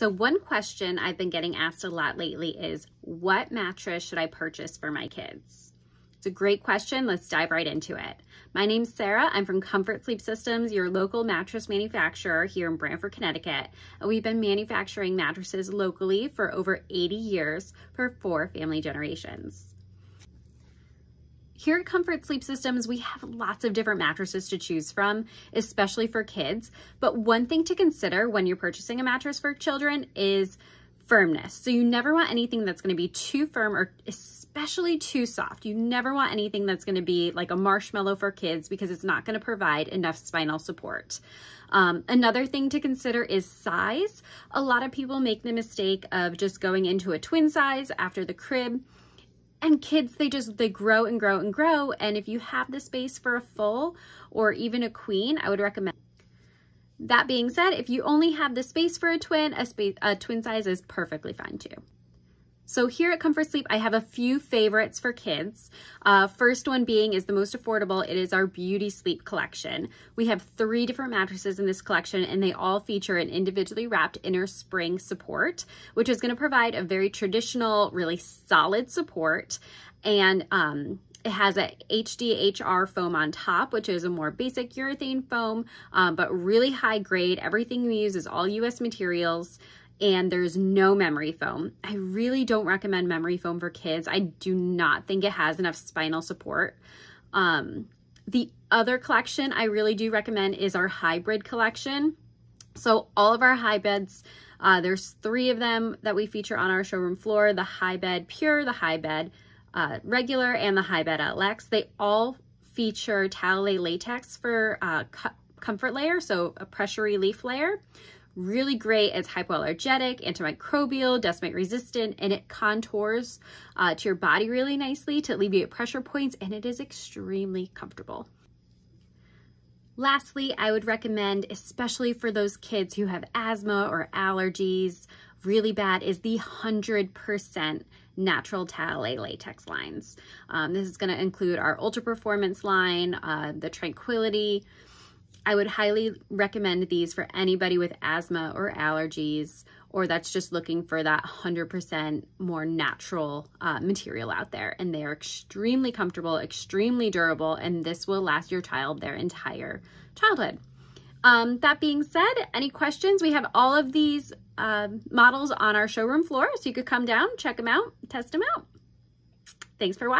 So one question I've been getting asked a lot lately is, what mattress should I purchase for my kids? It's a great question. Let's dive right into it. My name's Sarah. I'm from Comfort Sleep Systems, your local mattress manufacturer here in Branford, Connecticut. And we've been manufacturing mattresses locally for over 80 years for four family generations. Here at Comfort Sleep Systems, we have lots of different mattresses to choose from, especially for kids. But one thing to consider when you're purchasing a mattress for children is firmness. So you never want anything that's gonna be too firm or especially too soft. You never want anything that's gonna be like a marshmallow for kids because it's not gonna provide enough spinal support. Um, another thing to consider is size. A lot of people make the mistake of just going into a twin size after the crib and kids they just they grow and grow and grow. And if you have the space for a full or even a queen i would recommend. That being said if you only have the space for a twin a space a twin size is perfectly fine too so here at Comfort Sleep, I have a few favorites for kids. Uh, first one being is the most affordable. It is our Beauty Sleep collection. We have three different mattresses in this collection and they all feature an individually wrapped inner spring support, which is gonna provide a very traditional, really solid support. And um, it has a HDHR foam on top, which is a more basic urethane foam, um, but really high grade. Everything we use is all US materials and there's no memory foam. I really don't recommend memory foam for kids. I do not think it has enough spinal support. Um, the other collection I really do recommend is our hybrid collection. So all of our high beds, uh, there's three of them that we feature on our showroom floor, the high bed pure, the high bed uh, regular, and the high bed LX. They all feature Talalay latex for uh, comfort layer, so a pressure relief layer. Really great. It's hypoallergenic, antimicrobial, dust mite resistant, and it contours uh, to your body really nicely to alleviate pressure points, and it is extremely comfortable. Lastly, I would recommend, especially for those kids who have asthma or allergies, really bad, is the 100% natural Talalay latex lines. Um, this is going to include our Ultra Performance line, uh, the Tranquility, I would highly recommend these for anybody with asthma or allergies or that's just looking for that 100% more natural uh, material out there. And they are extremely comfortable, extremely durable, and this will last your child their entire childhood. Um, that being said, any questions? We have all of these uh, models on our showroom floor, so you could come down, check them out, test them out. Thanks for watching.